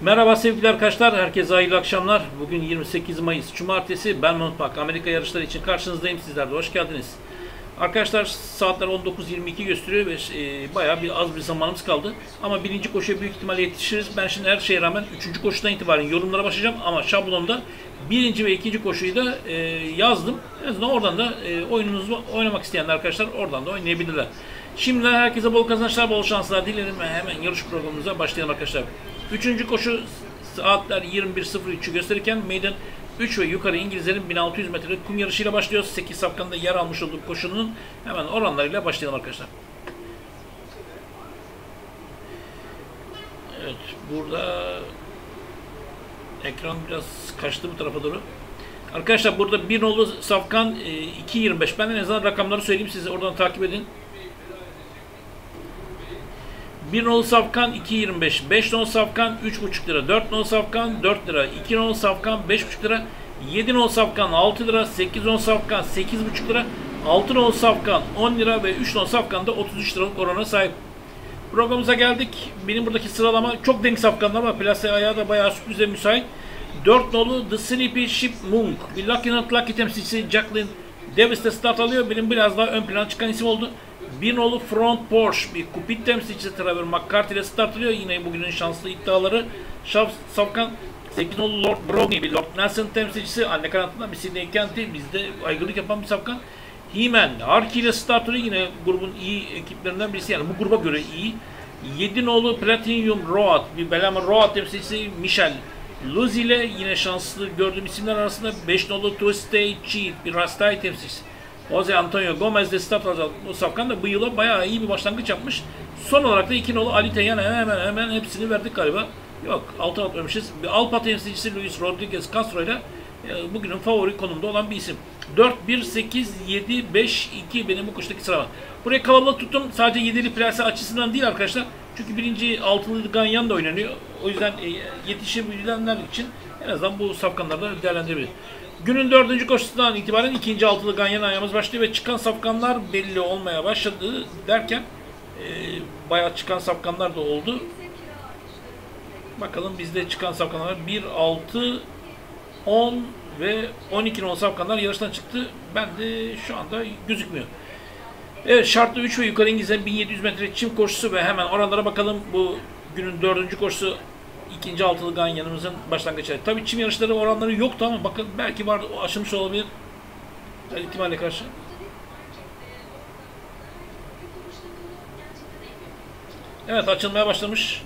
Merhaba sevgili arkadaşlar, herkese hayırlı akşamlar. Bugün 28 Mayıs Cumartesi. Ben Mount Park Amerika yarışları için karşınızdayım. Sizler de hoş geldiniz. Arkadaşlar saatler 19.22 gösteriyor ve e, bayağı bir az bir zamanımız kaldı. Ama birinci koşuya büyük ihtimalle yetişiriz. Ben şimdi her şeye rağmen üçüncü koşudan itibaren yorumlara başlayacağım. Ama şablonda birinci ve ikinci koşuyu da e, yazdım. En oradan da e, oyununuzu oynamak isteyenler arkadaşlar oradan da oynayabilirler. Şimdi herkese bol kazançlar, bol şanslar dilerim hemen yarış programımıza başlayalım arkadaşlar. Üçüncü koşu saatler 21.03'ü gösterirken Maiden 3 ve yukarı İngilizlerin 1600 metrelik kum yarışıyla başlıyor. 8 safkanda yer almış olduğu koşunun hemen oranlarıyla başlayalım arkadaşlar. Evet burada ekran biraz kaçtı bu tarafa doğru. Arkadaşlar burada bir nolu safkan 2.25. Ben en azından rakamları söyleyeyim size oradan takip edin. 1 nolu safkan 2.25, 5 nolu safkan 3.5 lira, 4 nolu safkan 4 lira, 2 nolu safkan 5.5 lira, 7 nolu safkan 6 lira, 8 nolu safkan 8.5 lira, 6 nolu safkan 10 lira ve 3 nolu safkan da 33 liralık orana sahip. Programımıza geldik. Benim buradaki sıralama çok denk safkanlar ama plase ayağı da bayağı sürprize müsait. 4 nolu The Sleepy Ship Monk. Lucky Not Lucky temsilcisi Jacqueline Davis de start alıyor. Benim biraz daha ön plana çıkan isim oldu. Bir nolu Front Porsche bir kupit temsilcisi Trevor McCarthy ile start alıyor. Yine bugünün şanslı iddiaları. Şaf, Safkan 8 nolu Lord Brownie bir Lord Nelson temsilcisi. Anne kanatından bir Sidney Kent'i bizde aygırlık yapan bir Safkan. He-Man, Arki ile start alıyor. Yine grubun iyi ekiplerinden birisi. Yani bu gruba göre iyi. 7 nolu Platinum Road bir Belama Road temsilcisi Michel Luz ile yine şanslı gördüğüm isimler arasında 5 nolu Tuesday Cheat bir Rastay temsilcisi. Jose Antonio Gomez de Safkan da bu yıla bayağı iyi bir başlangıç yapmış. Son olarak da iki nolu Ali Teyyan hemen hemen, hemen hepsini verdik galiba. Yok altı atmamışız. Bir Alpa temsilcisi Luis Rodriguez Castro ile e, bugünün favori konumda olan bir isim. 4, 1, 8, 7, 5, 2 benim bu koşudaki sıralama. Buraya kalabalık tuttum. Sadece 7'li plase açısından değil arkadaşlar. Çünkü birinci altılı ganyan da oynanıyor. O yüzden e, yetişebilenler için en azından bu safkanlarda değerlendirebilir. Günün dördüncü koşusundan itibaren ikinci altılı ganyan ayağımız başlıyor ve çıkan safkanlar belli olmaya başladı derken e, bayağı çıkan safkanlar da oldu. Bakalım bizde çıkan safkanlar 1, 6, 10 ve 12 nol safkanlar yarıştan çıktı. Ben de şu anda gözükmüyor. Evet şartlı 3 ve yukarı İngilizlerin 1700 metre çim koşusu ve hemen oralara bakalım. Bu günün dördüncü koşusu ikinci altılı ganyanımızın başlangıcı. Tabii çim yarışları oranları yoktu ama bakın belki var aşılmış olabilir. Her ihtimalle karşı. Evet açılmaya başlamış.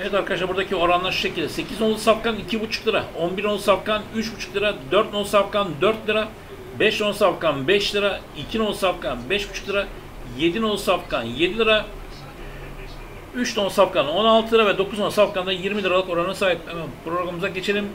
Evet arkadaşlar buradaki oranlar şu şekilde. 8 nolu safkan 2,5 lira. 11 nolu safkan 3,5 lira. 4 nolu safkan 4 lira. 5 nolu safkan 5 lira. 2 nolu safkan 5,5 lira. 7 nolu safkan 7 lira. 3 ton safkan 16 lira ve 9 ton safkan da 20 liralık oranına sahip. Hemen programımıza geçelim.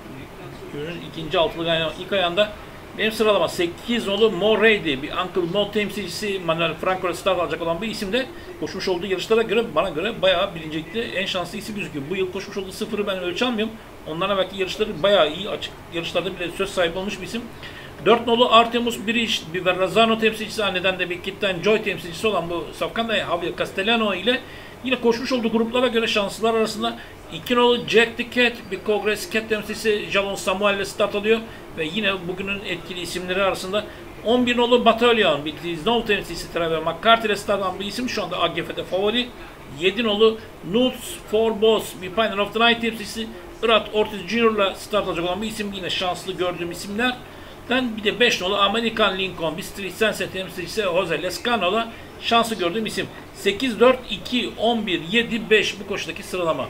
Günün ikinci altılı ganyan ilk ayağında benim sıralama 8 nolu Morey'di. Bir Uncle Mo temsilcisi Manuel Franco'ya start alacak olan bir isim de koşmuş olduğu yarışlara göre bana göre bayağı birincilikte en şanslı isim gözüküyor. Bu yıl koşmuş olduğu sıfırı ben ölçü almıyorum. Onlara belki yarışları bayağı iyi açık yarışlarda bile söz sahibi olmuş bir isim. 4 nolu Artemus Biriş, bir Verrazano temsilcisi, anneden de bir Kitten Joy temsilcisi olan bu Safkan da Javier Castellano ile Yine koşmuş olduğu gruplara göre şanslılar arasında 2 nolu Jack the Cat, bir Congress Cat temsilcisi Jalon Samuel ile start alıyor. Ve yine bugünün etkili isimleri arasında 11 nolu Batalyon, bir Diznov temsilcisi Trevor McCarthy ile start alan bir isim. Şu anda AGF'de favori. 7 nolu Nuts for Boss, bir Pioneer of the Night temsilcisi Irat Ortiz Jr. ile start alacak olan bir isim. Yine şanslı gördüğüm isimler. Ben bir de 5 nolu American Lincoln, bir Street Sense temsilcisi Jose Lescano'la şansı gördüğüm isim. 8, 4, 2, 11, 7, 5 bu koşudaki sıralama.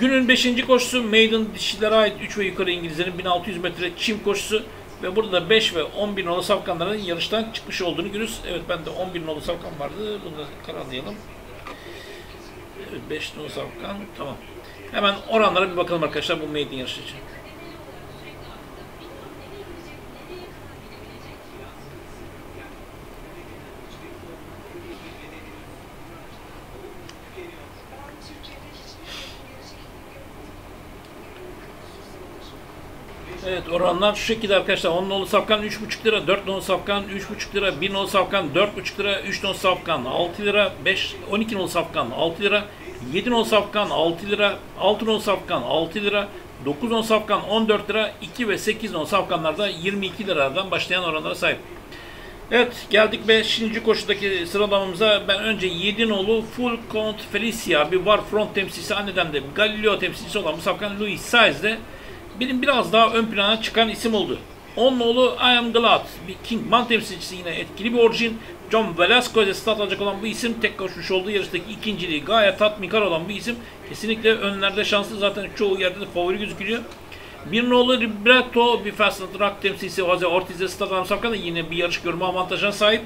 Günün 5. koşusu Maiden dişilere ait 3 ve yukarı İngilizlerin 1600 metre çim koşusu ve burada da 5 ve 11 nolu safkanların yarıştan çıkmış olduğunu görürüz. Evet ben de 11 nolu safkan vardı. Bunu da kararlayalım. Evet 5 nolu safkan tamam. Hemen oranlara bir bakalım arkadaşlar bu Maiden yarışı için. Evet oranlar şu şekilde arkadaşlar. 10 nolu safkan 3,5 lira, 4 nolu safkan 3,5 lira, 1 nolu safkan 4,5 lira, 3 nolu safkan 6 lira, 5 12 nolu safkan 6 lira, 7 nolu safkan 6 lira, 6 nolu safkan 6 lira, 9 nolu safkan 14 lira, 2 ve 8 nolu safkanlarda 22 liradan başlayan oranlara sahip. Evet geldik 5. koşudaki sıralamamıza. Ben önce 7 nolu Full Count Felicia bir var front temsilcisi anneden de Galileo temsilcisi olan bu safkan Louis Saez'de benim biraz daha ön plana çıkan isim oldu. 10 nolu I Am Glad bir Kingman temsilcisi yine etkili bir orijin. John Velasquez'e start alacak olan bu isim tek koşmuş olduğu yarıştaki ikinciliği gayet tatminkar olan bir isim. Kesinlikle önlerde şanslı zaten çoğu yerde de favori gözüküyor. Bir nolu Libretto bir Fast Track temsilcisi Jose Ortiz'e start alan safkan da yine bir yarış görme avantajına sahip.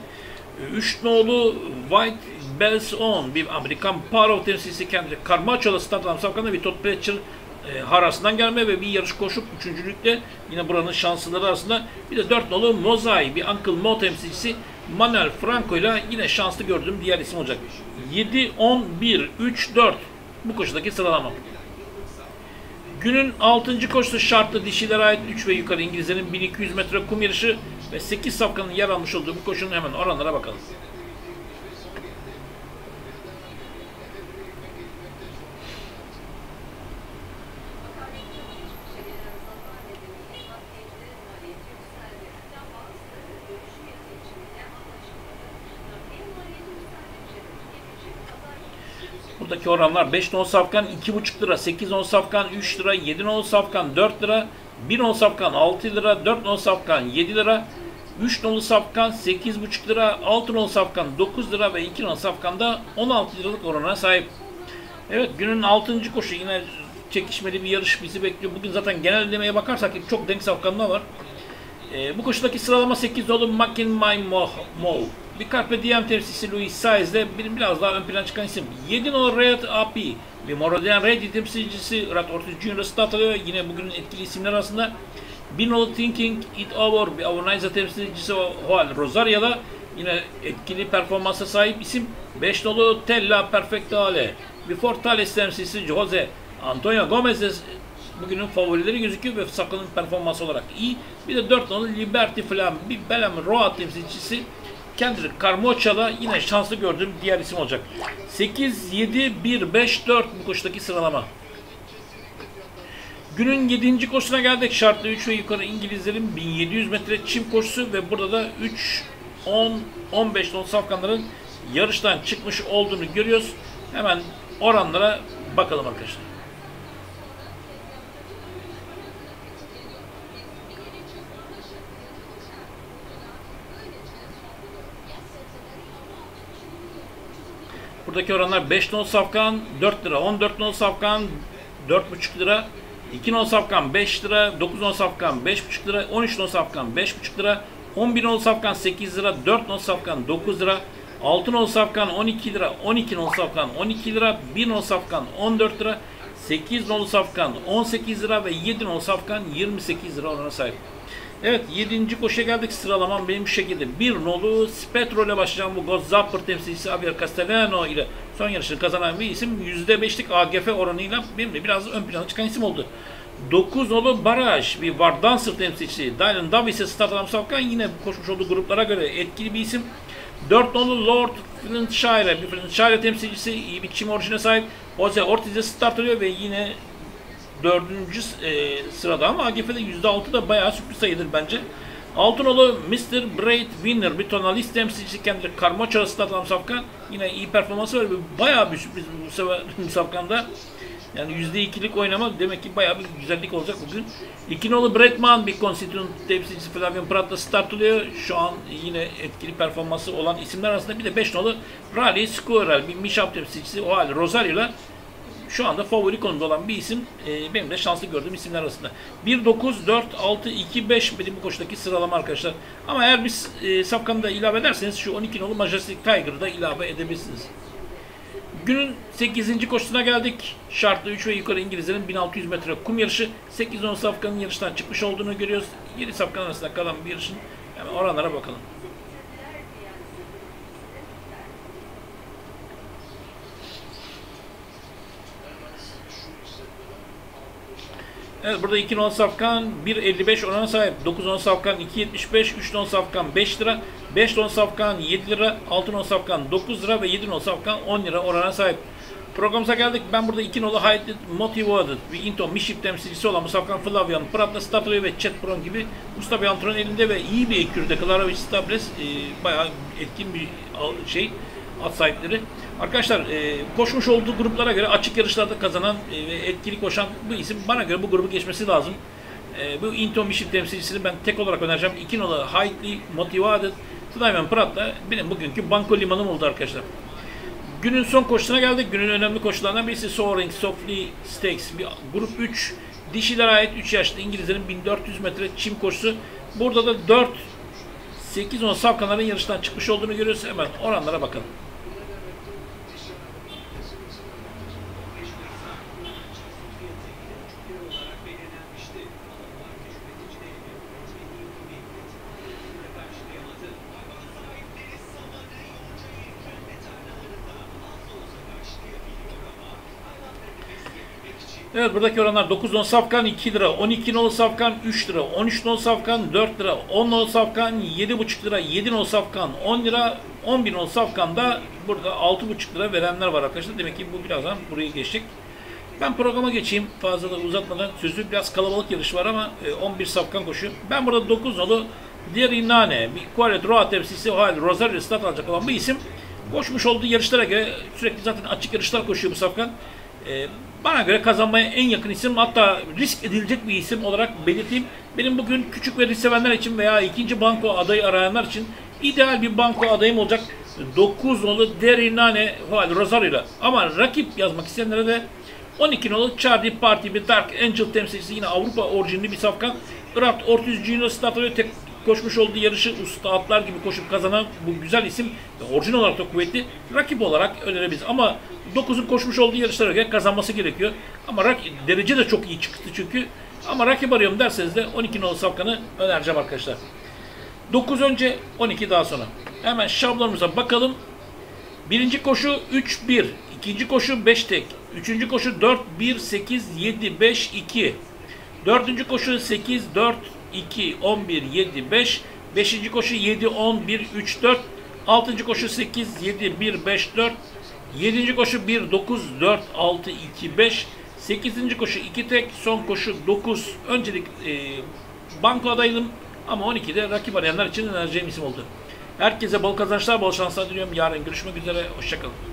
3 nolu White Bells On bir Amerikan Paro temsilcisi kendi Carmacho'la start alan safkan da Todd Pletcher e, harasından gelme ve bir yarış koşup üçüncülükle yine buranın şanslıları arasında bir de 4 nolu Mozai bir Uncle Mo temsilcisi Manuel Franco ile yine şanslı gördüğüm diğer isim olacak. 7, 10, 1, 3, 4 bu koşudaki sıralama. Günün 6. koşusu şartlı dişilere ait 3 ve yukarı İngilizlerin 1200 metre kum yarışı ve 8 safkanın yer almış olduğu bu koşunun hemen oranlara bakalım. Buradaki oranlar 5 non safkan 2,5 lira, 8 non safkan 3 lira, 7 non safkan 4 lira, 1 non safkan 6 lira, 4 non safkan 7 lira, 3 nolu safkan 8,5 lira, 6 nolu safkan 9 lira ve 2 nolu safkan da 16 liralık orana sahip. Evet günün 6. koşu yine çekişmeli bir yarış bizi bekliyor. Bugün zaten genel ödemeye bakarsak çok denk safkanlar var. Ee, bu koşudaki sıralama 8 nolu Makin My Mo. Bir Carpe Diem temsilcisi Luis Saez'de benim biraz daha ön plana çıkan isim. 7 numaralı Red Api bir Morodian Red temsilcisi Rat Ortiz Junior alıyor. Yine bugünün etkili isimler arasında. 1 numaralı Thinking It Over bir Avoniza temsilcisi Joel Rosario'da yine etkili performansa sahip isim. 5 nolu Tella Perfectale bir Fortales temsilcisi Jose Antonio Gomez bugünün favorileri gözüküyor ve Sakın'ın performansı olarak iyi. Bir de 4 nolu Liberty Flam bir Belem Roa temsilcisi Kendrick Carmocha'la yine şanslı gördüğüm diğer isim olacak. 8, 7, 1, 5, 4 bu koşudaki sıralama. Günün 7. koşusuna geldik. Şartlı 3 ve yukarı İngilizlerin 1700 metre çim koşusu ve burada da 3, 10, 15 ton safkanların yarıştan çıkmış olduğunu görüyoruz. Hemen oranlara bakalım arkadaşlar. Buradaki oranlar 5 non safkan 4 lira, 14 non safkan 4,5 lira, 2 non safkan 5 lira, 9 non safkan 5,5 lira, 13 non safkan 5,5 lira, 11 non safkan 8 lira, 4 non safkan 9 lira, 6 non safkan 12 lira, 12 non safkan 12 lira, 1 non safkan 14 lira, 8 nolu safkan 18 lira ve 7 nolu safkan 28 lira orana sahip. Evet 7. koşuya geldik. Sıralamam benim bu şekilde. Bir nolu Spetro ile başlayacağım bu Gozzapper temsilcisi Javier Castellano ile son yarışını kazanan bir isim. %5'lik AGF oranıyla benim de biraz ön plana çıkan isim oldu. 9 nolu Baraj bir Vardancer temsilcisi Dylan Davis'e start alan Savkan yine koşmuş olduğu gruplara göre etkili bir isim. 4 nolu Lord Flintshire bir Flintshire temsilcisi iyi bir çim orijine sahip. Jose Ortiz'e start alıyor ve yine dördüncü e, sırada ama AGF'de %6 da bayağı sürpriz sayılır bence. Altınolu Mr. Braid Winner bir tonalist temsilcisi kendisi Karmaça Statam Safkan yine iyi performansı var. Bayağı bir sürpriz bu sefer Safkan'da. Yani %2'lik oynama demek ki bayağı bir güzellik olacak bugün. İki nolu Bretman bir Constituent temsilcisi Flavian Prat'la start oluyor. Şu an yine etkili performansı olan isimler arasında bir de 5 nolu Rally Squirrel bir Mishap temsilcisi o halde Rosario'la şu anda favori konumda olan bir isim e, benim de şanslı gördüğüm isimler arasında. 1, 9, 4, 6, 2, 5 benim bu koşudaki sıralama arkadaşlar. Ama eğer biz e, safkanı da ilave ederseniz şu 12 nolu Majestic Tiger'ı da ilave edebilirsiniz. Günün 8. koşusuna geldik. Şartlı 3 ve yukarı İngilizlerin 1600 metre kum yarışı. 8-10 safkanın yarıştan çıkmış olduğunu görüyoruz. 7 safkan arasında kalan bir yarışın hemen oranlara bakalım. Evet burada 2 non safkan 1.55 orana sahip. 9 non safkan 2.75, 3 non safkan 5 lira, 5 non safkan 7 lira, 6 non safkan 9 lira ve 7 non safkan 10 lira orana sahip. Programımıza geldik. Ben burada iki nolu Hayatlı Motivated Into Mişip temsilcisi olan Musafkan Flavian, Pratla Statue ve Chet Pron gibi usta bir antrenör elinde ve iyi bir ekürde Klarovic Stables e, bayağı etkin bir şey at sahipleri. Arkadaşlar e, koşmuş olduğu gruplara göre açık yarışlarda kazanan e, ve etkili koşan bu isim bana göre bu grubu geçmesi lazım. E, bu Into Mişip temsilcisini ben tek olarak önereceğim. İki nolu Hayatlı Motivated Flavian Pratla benim bugünkü banko limanım oldu arkadaşlar. Günün son koşusuna geldik. Günün önemli koşularından birisi Soaring Softly Stakes. Bir grup 3 dişilere ait 3 yaşlı İngilizlerin 1400 metre çim koşusu. Burada da 4 8 10 safkanların yarıştan çıkmış olduğunu görüyoruz. Hemen oranlara bakalım. Evet buradaki oranlar 9 non safkan 2 lira, 12 non safkan 3 lira, 13 non safkan 4 lira, 10 non safkan 7,5 lira, 7 non safkan 10 lira, 11 non safkan da burada 6,5 lira verenler var arkadaşlar. Demek ki bu birazdan burayı geçecek. Ben programa geçeyim fazla da uzatmadan. Sözü biraz kalabalık yarış var ama e, 11 safkan koşuyor. Ben burada 9 nolu Diğer Nane, bir Kuala Roa temsilcisi o halde Rosario Stat alacak olan bu isim koşmuş olduğu yarışlara göre sürekli zaten açık yarışlar koşuyor bu safkan. E, bana göre kazanmaya en yakın isim hatta risk edilecek bir isim olarak belirteyim. Benim bugün küçük ve risk sevenler için veya ikinci banko adayı arayanlar için ideal bir banko adayım olacak. 9 nolu Derinane Rosario ile. Ama rakip yazmak isteyenlere de 12 nolu Charlie Party bir Dark Angel temsilcisi yine Avrupa orijinli bir safkan. Irat Ortiz Junior Stato'ya tek koşmuş olduğu yarışı usta atlar gibi koşup kazanan bu güzel isim orijinal olarak da kuvvetli rakip olarak önerebiliriz. Ama 9'un koşmuş olduğu yarışlara göre kazanması gerekiyor. Ama rak- derece de çok iyi çıktı çünkü. Ama rakip arıyorum derseniz de 12 nolu safkanı önereceğim arkadaşlar. 9 önce 12 daha sonra. Hemen şablonumuza bakalım. Birinci koşu 3-1. ikinci koşu 5 tek. Üçüncü koşu 4-1-8-7-5-2. Dördüncü koşu 8-4-2-11-7-5. Beşinci koşu 7-11-3-4. Altıncı koşu 8-7-1-5-4. Yedinci koşu 1-9-4-6-2-5. Sekizinci koşu 2 tek. Son koşu 9. Öncelik e, banko adaylım ama 12'de rakip arayanlar için önereceğim isim oldu. Herkese bol kazançlar, bol şanslar diliyorum. Yarın görüşmek üzere. Hoşçakalın.